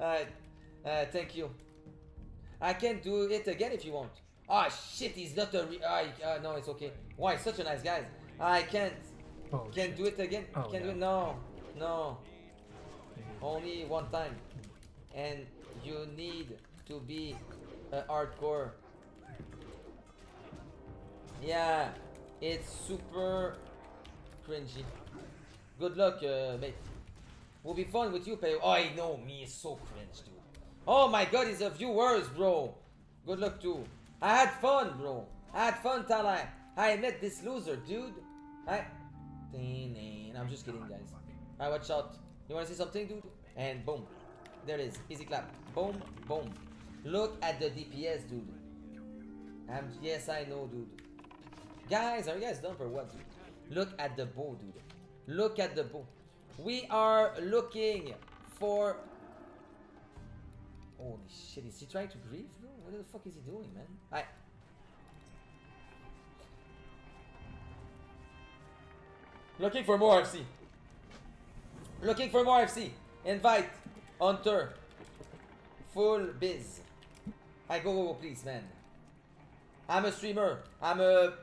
Alright. Uh, thank you. I can do it again if you want. Ah shit, he's not a re- ah, uh, no, it's okay. Why, such a nice guy. I can't. Oh, Can't shit. do it again. Oh, Can't do it. No. No. Only one time. And you need to be a hardcore. Yeah. It's super cringy. Good luck, uh, mate. Will be fun with you, Pay. Oh, I know me. is so cringe, dude. Oh my god, it's a few words, bro. Good luck too. I had fun, bro. I had fun, Talai. I met this loser, dude. I. I'm just kidding, guys. Alright, watch out. You wanna see something, dude? And boom. There it is. Easy clap. Boom, boom. Look at the DPS, dude. I'm, yes, I know, dude. Guys, are you guys dumb or what, dude? Look at the bow, dude. Look at the bow. We are looking for... Holy shit, is he trying to grieve, bro? What the fuck is he doing, man? I... Looking for more FC. Looking for more FC. Invite. Hunter. Full biz. I go, go, go, please, man. I'm a streamer. I'm a